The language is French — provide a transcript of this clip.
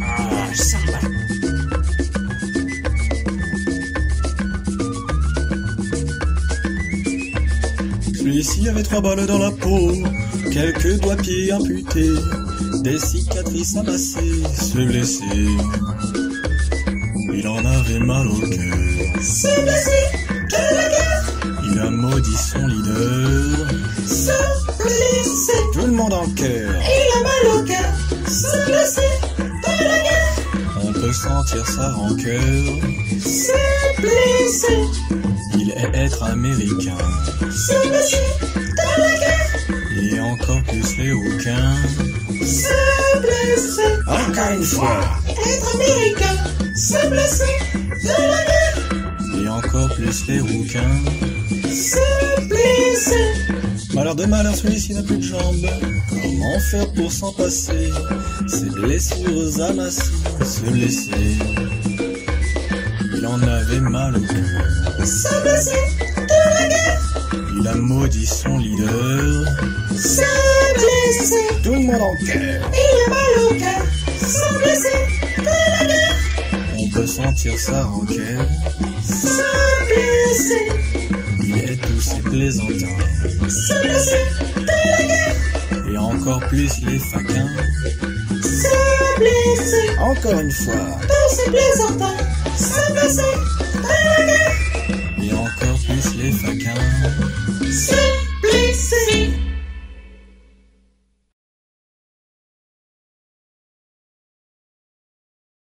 Ah, ça va. Celui-ci avait trois balles dans la peau, quelques doigts pieds amputés, des cicatrices amassées, se blesser. Il en avait mal au cœur. Se blesser, quelle la guerre Il a maudit son leader. Se blesser, On peut sentir sa rancœur. Se blesser, Il est être américain. se blesser, de la guerre. Et encore plus les rouquins. Se blesser, Encore une fois. être américain. Se blesser, de la guerre. Et encore plus les rouquins. Se blesser, Malheur de malheur, celui-ci n'a plus de jambes. Comment faire pour s'en passer? Ces blessures amassées, se blesser. Il en avait mal au cœur. se blesser, de la guerre. Il a maudit son leader. Se blesser, Tout le monde en cœur. il a mal au cœur. Se blesser, de la guerre. On peut sentir sa rancœur. Se blesser, Il est tous ses plaisantins. la guerre et encore plus les faquins. Se blesser. Encore une fois. Tous plaisantin. Se blesser. Et encore plus les faquins. Se